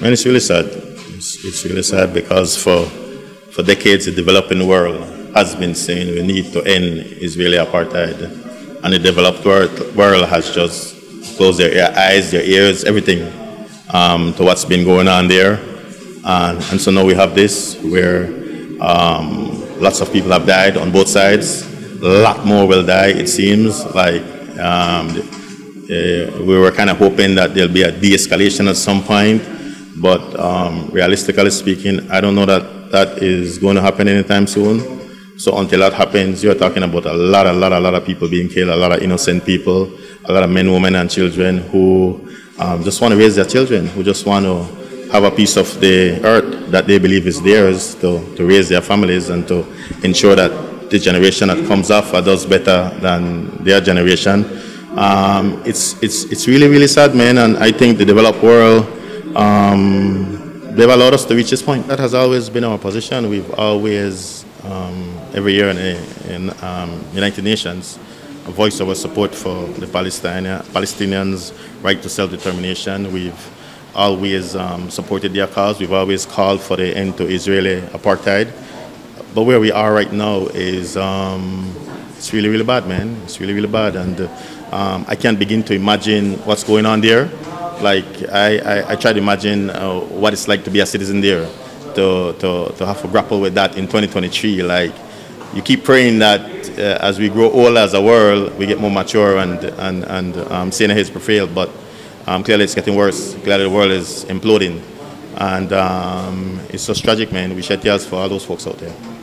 Man, it's really sad. It's, it's really sad because for, for decades the developing world has been saying we need to end Israeli apartheid. And the developed world, world has just closed their eyes, their ears, everything um, to what's been going on there. And, and so now we have this where um, lots of people have died on both sides. A lot more will die, it seems. Like um, uh, we were kind of hoping that there'll be a de-escalation at some point but um, realistically speaking, I don't know that that is going to happen anytime soon. So until that happens, you're talking about a lot, a lot, a lot of people being killed, a lot of innocent people, a lot of men, women, and children who um, just want to raise their children, who just want to have a piece of the earth that they believe is theirs to, to raise their families and to ensure that the generation that comes after does better than their generation. Um, it's, it's, it's really, really sad, man, and I think the developed world um, they've allowed us to reach this point. That has always been our position. We've always, um, every year in, in um, United Nations, voiced our support for the Palestinian, Palestinians' right to self-determination. We've always um, supported their cause. We've always called for the end to Israeli apartheid. But where we are right now is um, it's really, really bad, man. It's really, really bad. And uh, I can't begin to imagine what's going on there. Like I, I, I try to imagine uh, what it's like to be a citizen there, to, to, to have to grapple with that in 2023. Like you keep praying that uh, as we grow older as a world, we get more mature and and and um, seeing his prevail. But um, clearly, it's getting worse. Clearly, the world is imploding, and um, it's just tragic, man. We shed tears for all those folks out there.